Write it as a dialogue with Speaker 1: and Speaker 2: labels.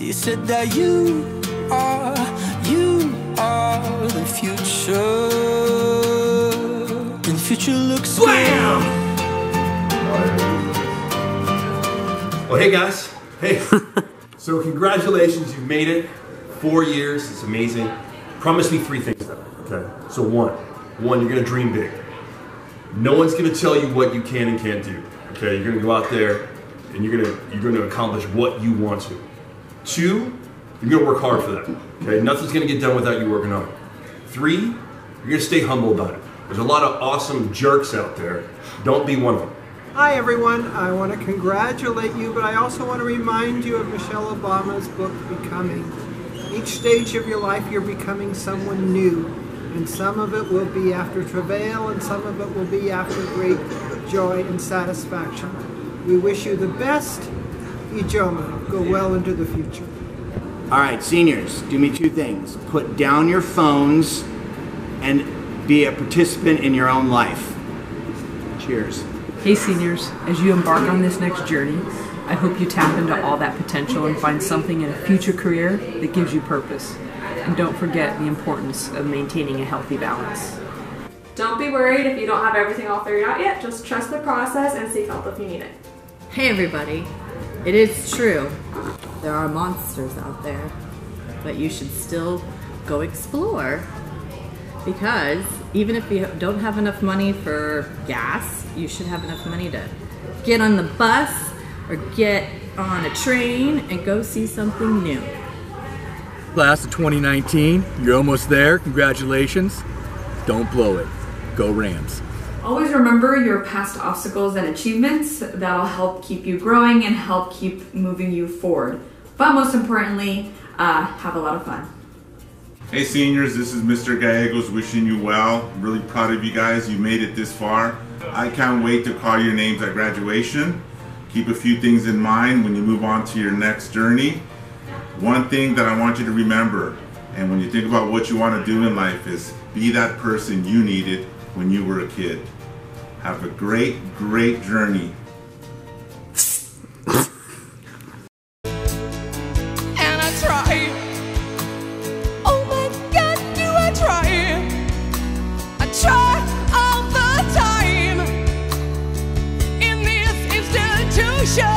Speaker 1: You said that you are, you are the future. And the future looks Bam!
Speaker 2: Well, hey guys. Hey. so congratulations, you've made it. Four years, it's amazing. Promise me three things though. Okay. So one, one, you're gonna dream big. No one's gonna tell you what you can and can't do. Okay, you're gonna go out there and you're gonna you're gonna accomplish what you want to. Two, you're gonna work hard for that. Okay, nothing's gonna get done without you working it. Three, you're gonna stay humble about it. There's a lot of awesome jerks out there. Don't be one of them.
Speaker 3: Hi everyone, I want to congratulate you, but I also want to remind you of Michelle Obama's book, Becoming. Each stage of your life you're becoming someone new, and some of it will be after travail, and some of it will be after great joy and satisfaction. We wish you the best. Ijoma, go well into the future.
Speaker 4: All right, seniors, do me two things. Put down your phones and be a participant in your own life. Cheers.
Speaker 5: Hey seniors, as you embark on this next journey, I hope you tap into all that potential and find something in a future career that gives you purpose. And don't forget the importance of maintaining a healthy balance.
Speaker 6: Don't be worried if you don't have everything all figured out yet. Just trust the process and seek help if you need it.
Speaker 7: Hey everybody, it is true. There are monsters out there, but you should still go explore because even if you don't have enough money for gas, you should have enough money to get on the bus or get on a train and go see something new.
Speaker 8: Class of 2019, you're almost there. Congratulations. Don't blow it. Go Rams.
Speaker 6: Always remember your past obstacles and achievements. That'll help keep you growing and help keep moving you forward. But most importantly, uh, have a lot of fun.
Speaker 9: Hey seniors, this is Mr. Gallegos wishing you well. I'm really proud of you guys. You made it this far. I can't wait to call your names at graduation. Keep a few things in mind when you move on to your next journey. One thing that I want you to remember, and when you think about what you want to do in life is be that person you needed when you were a kid. Have a great, great journey.
Speaker 5: and I try. Oh my God, do I try? I try all the time in this institution.